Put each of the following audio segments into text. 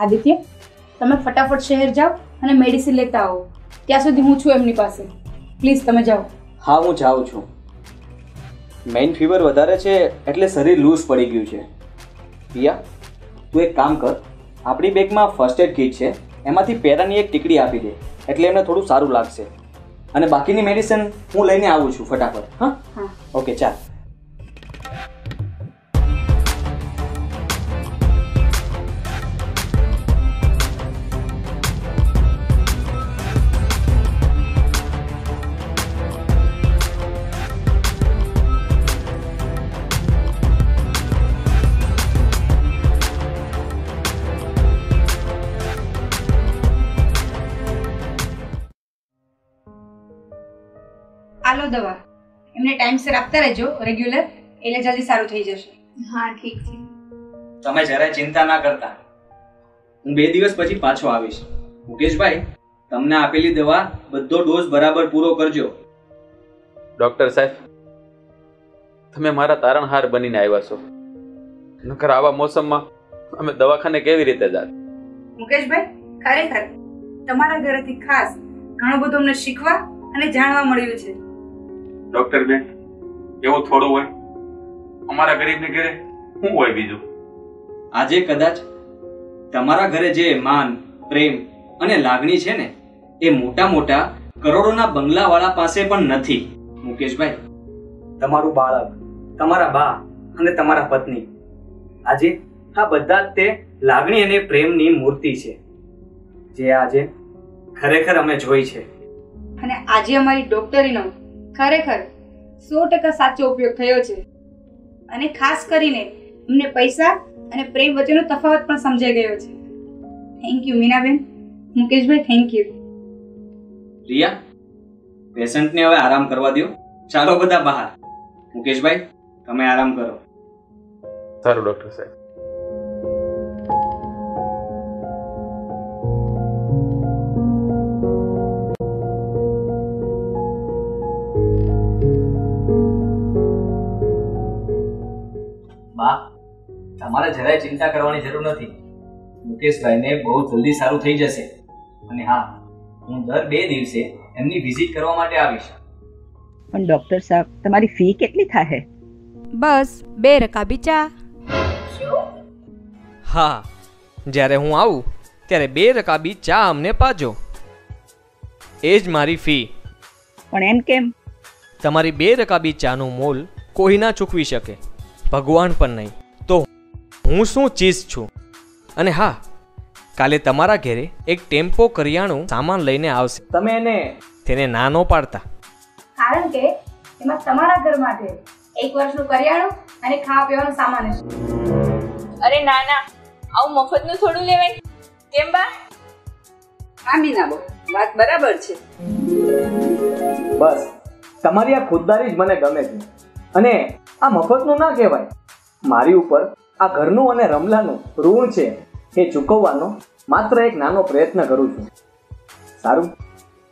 આદિત્ય તમે ફટાફટ શહેર જાઓ અને મેડિસિન લેતા આવો. ત્યાં સુધી હું છું એમની પાસે. પ્લીઝ તમે જાઓ. હા હું જાઉં છું. મેઇન ફીવર વધારે છે એટલે શરીર લૂઝ પડી ગયું છે. પિયા તું એક કામ કર. આપણી બેગમાં ફર્સ્ટ એડ કિટ છે. એમાંથી પેરાની એક ટીકડી આપી દે. એટલે એમને થોડું સારું લાગશે. અને બાકીની મેડિસિન હું લઈને આવું છું ફટાફટ હા? હા. ઓકે ચાલ. આલો દવા. એમને ટાઈમસર આપતા રહેજો રેગ્યુલર એટલે જલ્દી સારું થઈ જશે. હા ઠીક છે. તમે જરાય ચિંતા ના કરતા હું બે દિવસ પછી પાછો આવીશ. મુકેશભાઈ તમને આપેલી દવા બધો ડોઝ બરાબર પૂરો કરજો. ડોક્ટર સાહેબ તમે મારા તારણહાર બનીને આવ્યા છો. નકર આવા મોસમમાં અમે દવાખાને કેવી રીતે જાત? મુકેશભાઈ ખરેખર તમારા ઘરેથી ખાસ ઘણું બધું અમને શીખવા અને જાણવા મળ્યું છે. ડૉક્ટર બેન એવું થોડું હોય? અમારા ગરીબને ઘરે શું હોય બીજું? આજે કદાચ તમારા ઘરે જે માન પ્રેમ અને લાગણી છે ને એ મોટા મોટા કરોડોના બંગલાવાળા પાસે પણ નથી. મુકેશભાઈ તમારું બાળક તમારા બા અને તમારા પત્ની આજે આ બધા જ તે લાગણી અને પ્રેમની મૂર્તિ છે જે આજે ખરેખર અમે જોઈ છે. અને આજે અમારી ડોક્ટરીનો ખરેખર સો ટકા સાચો ઉપયોગ થયો છે. અને ખાસ કરીને અમને પૈસા અને પ્રેમ વચ્ચેનો તફાવત પણ સમજાઈ ગયો છે. Thank you Meenaben. Mukeshbhai thank you Riya પેશન્ટને હવે આરામ કરવા દો ચાલો બધા બહાર. મુકેશભાઈ તમે આરામ કરો. સારું ડૉક્ટર સાહેબ. બા તમારે જરાય ચિંતા કરવાની જરૂર નથી. મુકેશભાઈને બહુ જલ્દી સારું થઈ જશે. અને હા હું દર બે દિવસે એમની વિઝિટ કરવા માટે આવીશ. પણ ડોક્ટર સાહેબ તમારી ફી કેટલી થાય બસ બે રકાબી ચા. હા જ્યારે હું આવું ત્યારે બે રકાબી ચા અમને પાજો. એ જ મારી ફી પણ એમ કેમ? તમારી બે રકાબી ચાનું મોલ કોઈ ના ચૂકવી શકે? ભગવાન પણ નહીં. તો હું શું ચીજ છું? અને હા કાલે તમારા ઘરે એક ટેમ્પો કરિયાણું સામાન લઈને આવશે. તમે એને તેને ના ન પાડતા. કારણ કે એમાં તમારા ઘર માટે એક વર્ષનું કરિયાણું અને ખાવા પીવાનો સામાન હશે. અરે ના ના. આવું મફતનું થોડું લેવાય. કેમ બા? હા મીનાબો વાત બરાબર છે. બસ. તમારી આ ખુદદારી જ મને ગમે છે. અને આ મફતનું ના કહેવાય. મારી ઉપર આ ઘરનું અને રમલાનું ઋણ છે એ ચૂકવવાનો માત્ર એક નાનો પ્રયત્ન કરું છું. સારું.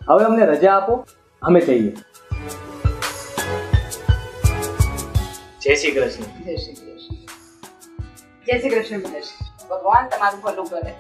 હવે અમને રજા આપો. અમે જઈએ. જય શ્રી કૃષ્ણ. જય શ્રી કૃષ્ણ. જય શ્રી કૃષ્ણ ભગવાન તમારું ભલું કરે.